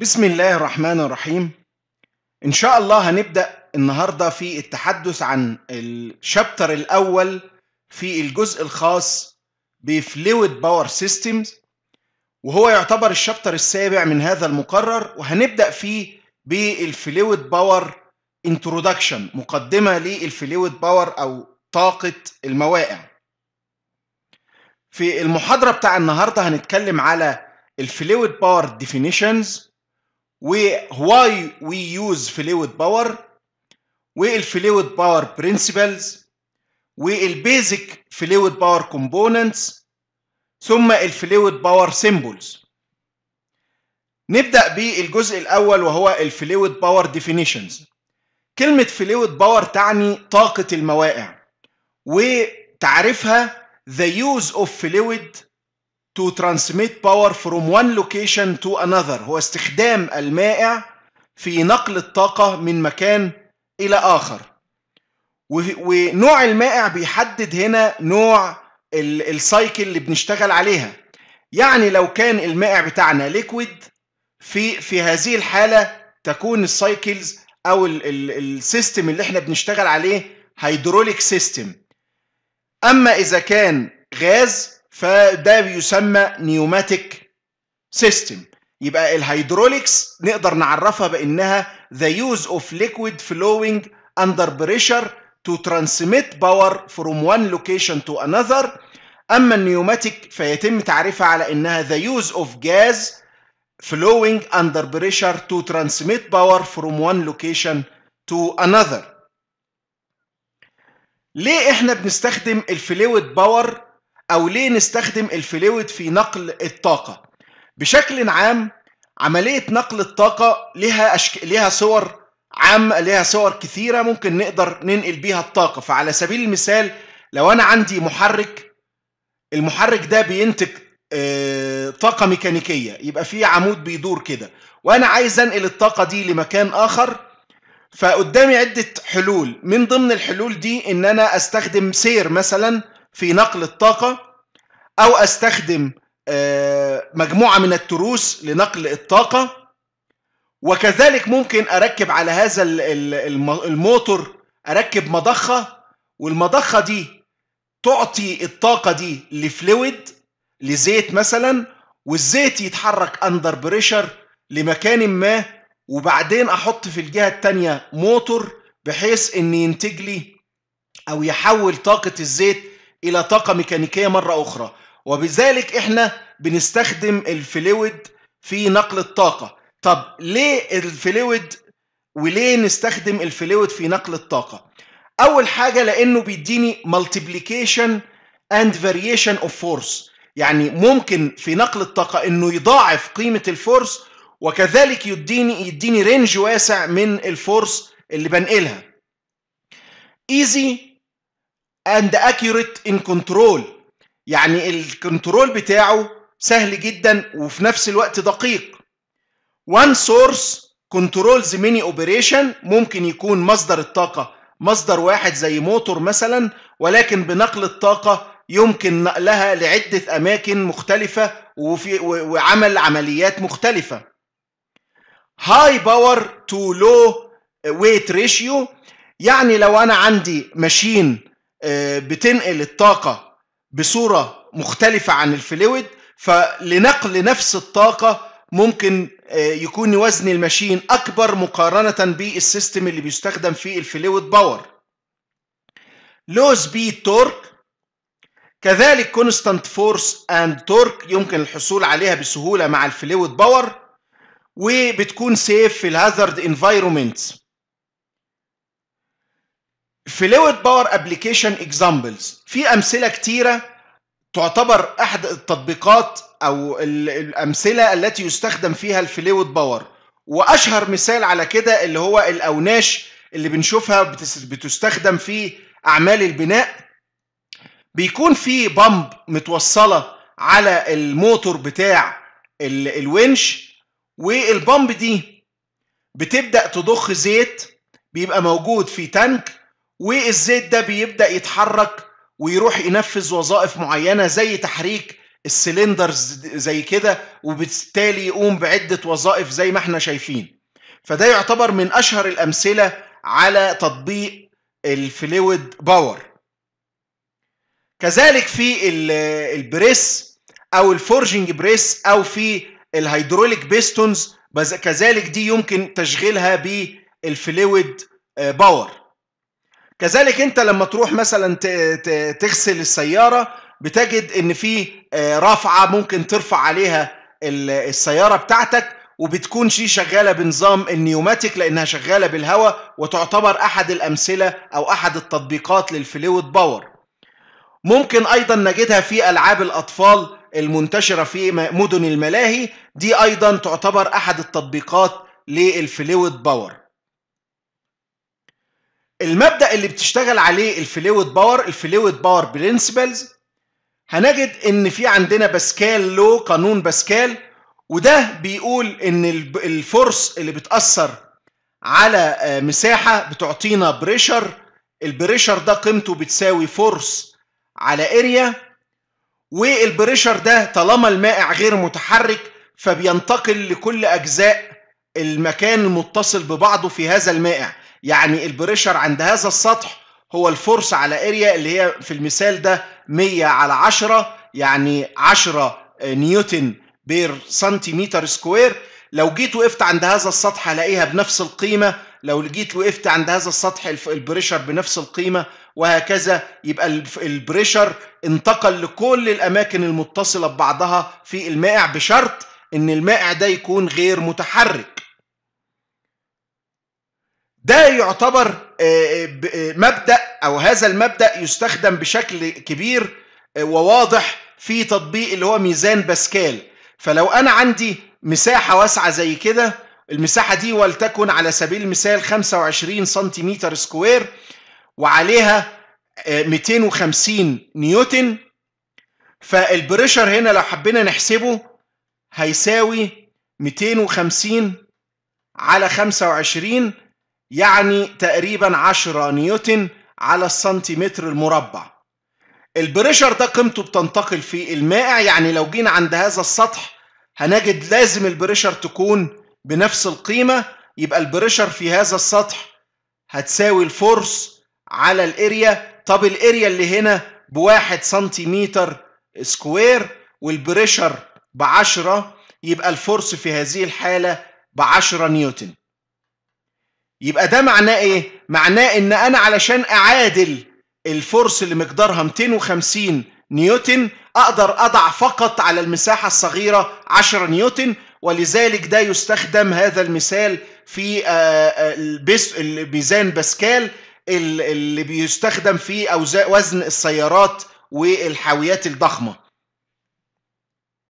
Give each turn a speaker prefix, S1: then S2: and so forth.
S1: بسم الله الرحمن الرحيم. إن شاء الله هنبدأ النهاردة في التحدث عن ال chapter الأول في الجزء الخاص ب fluid power systems وهو يعتبر ال chapter السابع من هذا المقرر وهنبدأ فيه بال fluid power introduction مقدمة لل fluid power أو طاقة الموائع. في المحاضرة بتاع النهاردة هنتكلم على ال fluid power definitions و why we use fluid power وال fluid power principles وال basic fluid power components ثم ال fluid power symbols نبدأ بالجزء الأول وهو ال fluid power definitions كلمة fluid power تعني طاقة الموائع وتعريفها the use of fluid to transmit power from one location to another. هو استخدام المائع في نقل الطاقة من مكان إلى آخر. ونوع المائع بيحدد هنا نوع ال cycle اللي بنشتغل عليها. يعني لو كان المائع بتاعنا liquid في في هذه الحالة تكون ال cycles أو ال system اللي إحنا بنشتغل عليه hydraulic system أما إذا كان غاز فده بيسمى pneumatic system يبقى ال hydraulics نقدر نعرفها بانها the use of liquid flowing under pressure to transmit power from one location to another اما ال pneumatic فيتم تعريفها على انها the use of gas flowing under pressure to transmit power from one location to another ليه إحنا بنستخدم ال fluid power أو ليه نستخدم ال fluid في نقل الطاقة؟ بشكل عام عملية نقل الطاقة لها أشك... لها صور عامه لها صور كثيرة ممكن نقدر ننقل بيها الطاقة. فعلى سبيل المثال لو أنا عندي محرك المحرك ده بينتج آه... طاقة ميكانيكية يبقى في عمود بيدور كده. وأنا عايز أنقل الطاقة دي لمكان آخر فقدامي عدة حلول. من ضمن الحلول دي إن أنا أستخدم سير مثلا في نقل الطاقة أو أستخدم مجموعة من التروس لنقل الطاقة. وكذلك ممكن أركب على هذا الموتور أركب مضخة والمضخة دي تعطي الطاقة دي لفلويد لزيت مثلا والزيت يتحرك under pressure لمكان ما. وبعدين أحط في الجهة التانية موتور بحيث إن ينتج لي أو يحول طاقة الزيت إلى طاقة ميكانيكية مرة أخرى. وبذلك إحنا بنستخدم ال fluid في نقل الطاقة. طب ليه ال fluid وليه نستخدم ال fluid في نقل الطاقة؟ أول حاجة لأنه بيديني multiplication and variation of force. يعني ممكن في نقل الطاقة إنه يضاعف قيمة ال force وكذلك يديني يديني range واسع من ال force اللي بنقلها. Easy and accurate in control. يعني ال control بتاعه سهل جدا وفي نفس الوقت دقيق. One source controls many operation. ممكن يكون مصدر الطاقة مصدر واحد زي موتور مثلا ولكن بنقل الطاقة يمكن نقلها لعدة أماكن مختلفة وفي وعمل عمليات مختلفة. High power to low weight ratio. يعني لو أنا عندي machine بتنقل الطاقة بصورة مختلفة عن ال fluid فلنقل نفس الطاقة ممكن يكون وزن ال machine أكبر مقارنة بال system اللي بيستخدم فيه ال fluid power. low speed torque كذلك constant force and torque يمكن الحصول عليها بسهولة مع ال fluid power وبتكون safe في ال hazard environments fluid power application examples. في أمثلة كتيرة تعتبر أحد التطبيقات أو الأمثلة التي يستخدم فيها ال fluid power. وأشهر مثال على كده اللي هو الأوناش اللي بنشوفها بتستخدم في أعمال البناء. بيكون في pump متوصلة على الموتور بتاع الونش وال pump دي بتبدأ تضخ زيت بيبقى موجود في tank والزيت ده بيبدأ يتحرك ويروح ينفذ وظائف معينة زي تحريك ال cylinders زي كده وبالتالي يقوم بعدة وظائف زي ما إحنا شايفين. فده يعتبر من أشهر الأمثلة على تطبيق ال fluid power. كذلك في ال press أو ال forging press أو في ال hydraulic pistons كذلك دي يمكن تشغيلها بال fluid power. كذلك انت لما تروح مثلا تغسل السيارة بتجد ان في رافعه ممكن ترفع عليها السيارة بتاعتك وبتكون شغالة بنظام ال pneumatic لأنها شغالة بالهواء وتعتبر أحد الأمثلة أو أحد التطبيقات لل fluid power. ممكن أيضا نجدها في ألعاب الأطفال المنتشرة في مدن الملاهي دي أيضا تعتبر أحد التطبيقات لل fluid power. المبدأ اللي بتشتغل عليه ال fluid power ال fluid power principles هنجد إن في عندنا Pascal law قانون باسكال وده بيقول إن ال force اللي بتأثر على مساحة بتعطينا pressure ال pressure ده قيمته بتساوي force على area وال pressure ده طالما المائع غير متحرك فبينتقل لكل أجزاء المكان المتصل ببعضه في هذا المائع. يعني ال pressure عند هذا السطح هو ال force على area اللي هي في المثال ده 100 على 10 يعني 10 newton per centimeter square. لو جيت وقفت عند هذا السطح هلاقيها بنفس القيمة. لو جيت وقفت عند هذا السطح ال pressure بنفس القيمة وهكذا يبقى ال pressure انتقل لكل الأماكن المتصلة ببعضها في المائع بشرط إن المائع ده يكون غير متحرك. ده يعتبر مبدأ أو هذا المبدأ يستخدم بشكل كبير وواضح في تطبيق اللي هو ميزان باسكال. فلو أنا عندي مساحة واسعة زي كده المساحة دي ولتكن على سبيل المثال 25 centimeter square وعليها 250 نيوتن فال pressure هنا لو حبينا نحسبه هيساوي 250 على 25 يعني تقريبا 10 نيوتن على السنتيمتر المربع. ال pressure ده قيمته بتنتقل في المائع يعني لو جينا عند هذا السطح هنجد لازم ال pressure تكون بنفس القيمة يبقى ال pressure في هذا السطح هتساوي ال force على ال area. طب ال area اللي هنا بواحد سنتيمتر square وال pressure بعشرة يبقى ال force في هذه الحالة بعشرة نيوتن. يبقى ده معناه إيه؟ معناه إن أنا علشان أعادل ال force اللي مقدارها 250 نيوتن أقدر أضع فقط على المساحة الصغيرة 10 نيوتن ولذلك ده يستخدم هذا المثال في الميزان باسكال اللي بيستخدم في وزن السيارات والحاويات الضخمة